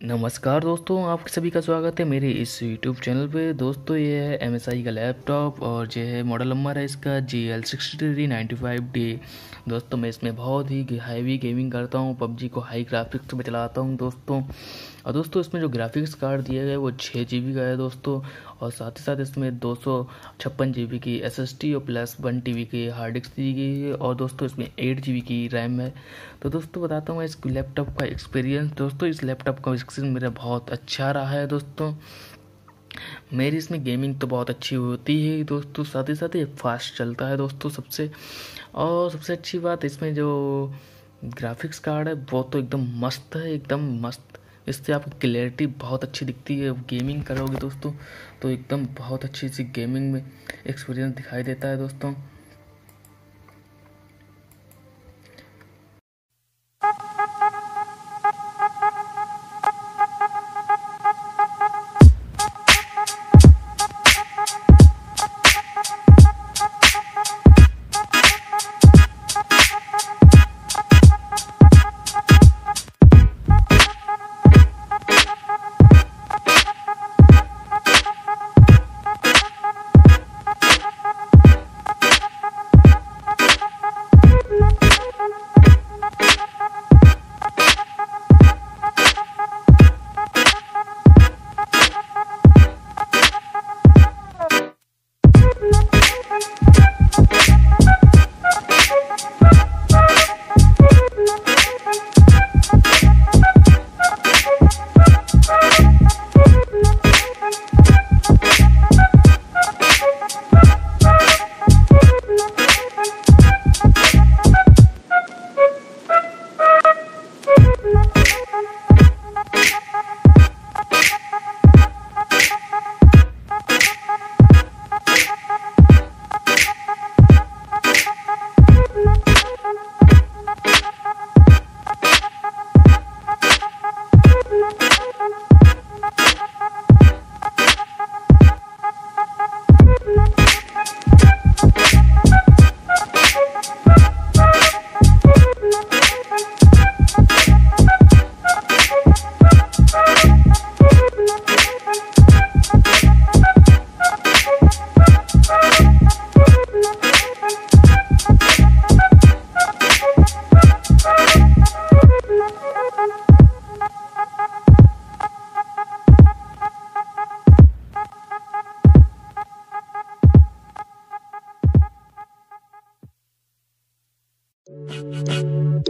नमस्कार दोस्तों, आप सभी का स्वागत है मेरे इस यूट्यूब चैनल पे। दोस्तों, ये है MSI का लैपटॉप और जो है मॉडल नंबर है इसका G L sixty three ninety five D दोस्तों, मैं इसमें बहुत ही हैवी गेमिंग करता हूँ पबजी को हाई ग्राफिक्स में चलाता हूँ, दोस्तों। और दोस्तों, इसमें जो ग्राफिक्स कार्ड दिया गया है, वो छः जी का है दोस्तों। और साथ ही साथ इसमें दो सौ छप्पन जी की एस और प्लस वन टी की हार्ड डिस्क दी गई है। और दोस्तों, इसमें एट जी की रैम है। तो दोस्तों, बताता हूँ, इस लैपटॉप का एक्सपीरियंस दोस्तों, इस लैपटॉप का एक्सपीरियंस मेरा बहुत अच्छा रहा है दोस्तों। मेरी इसमें गेमिंग तो बहुत अच्छी होती है दोस्तों। साथ ही साथ ये फास्ट चलता है दोस्तों सबसे। और सबसे अच्छी बात, इसमें जो ग्राफिक्स कार्ड है, वो तो एकदम मस्त है, एकदम मस्त। इससे आपको क्लैरिटी बहुत अच्छी दिखती है। गेमिंग करोगे दोस्तों तो एकदम बहुत अच्छी सी गेमिंग में एक्सपीरियंस दिखाई देता है दोस्तों।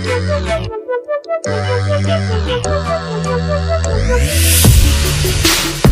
Thank you.